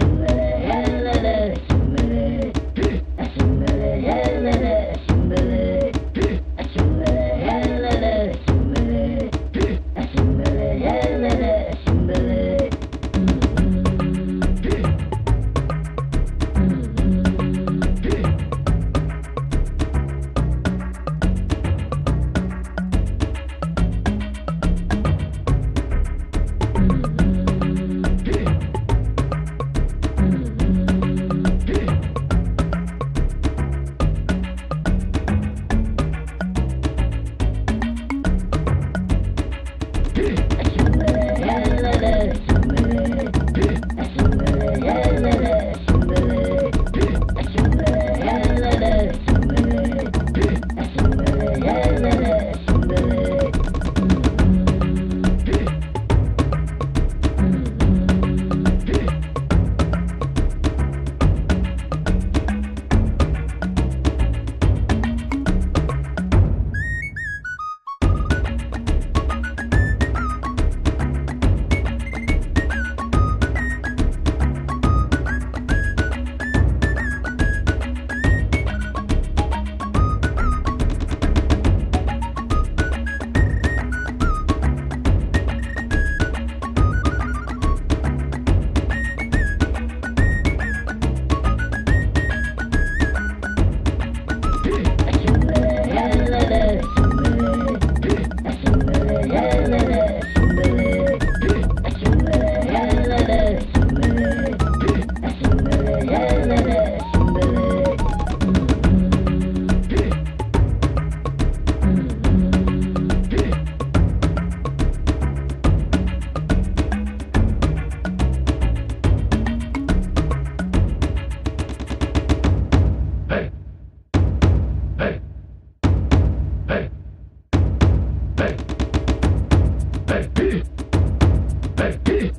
Thank you. Hey,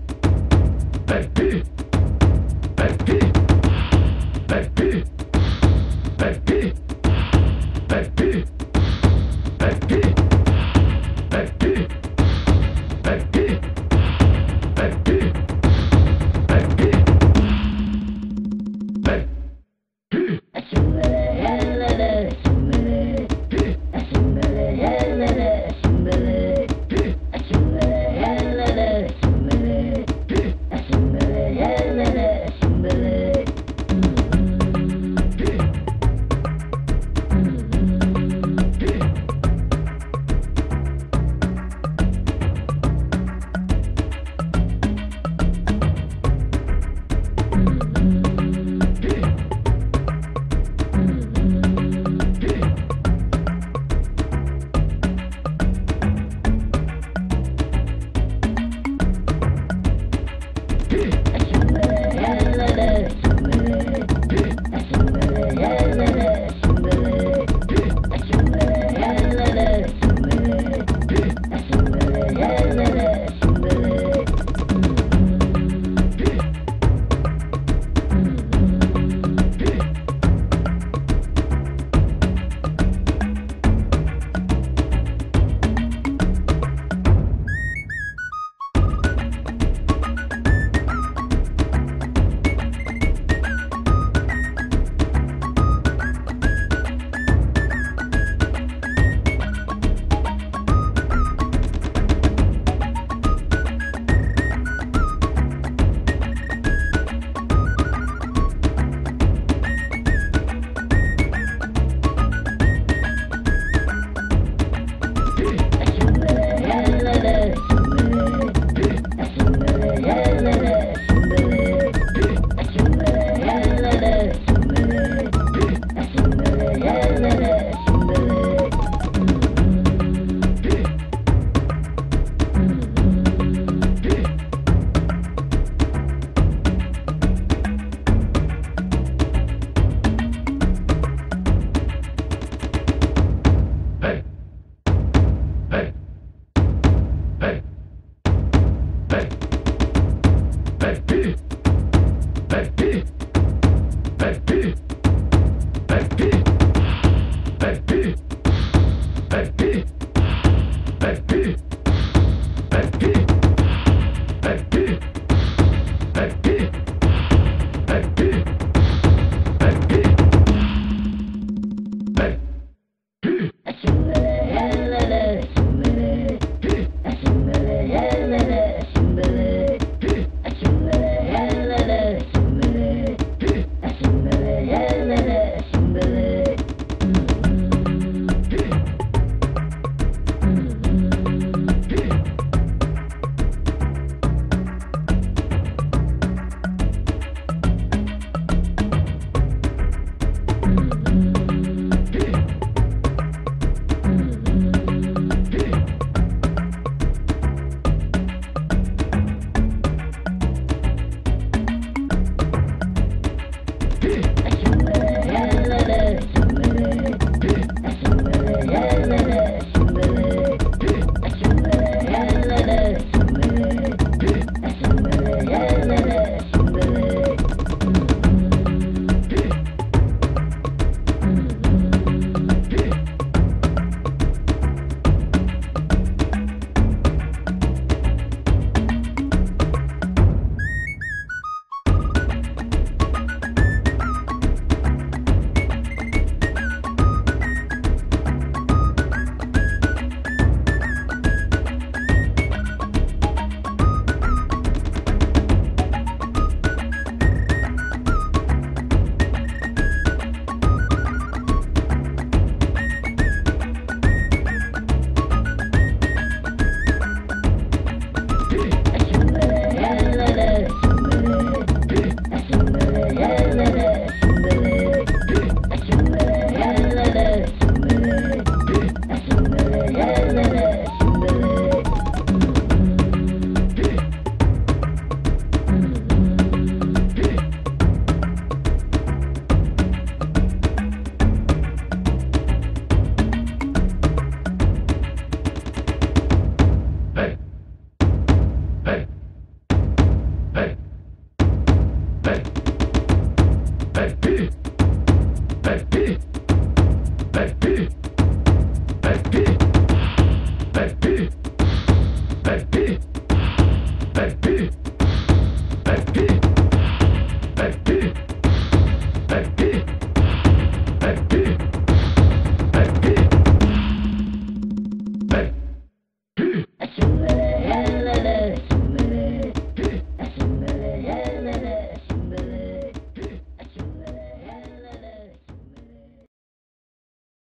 I've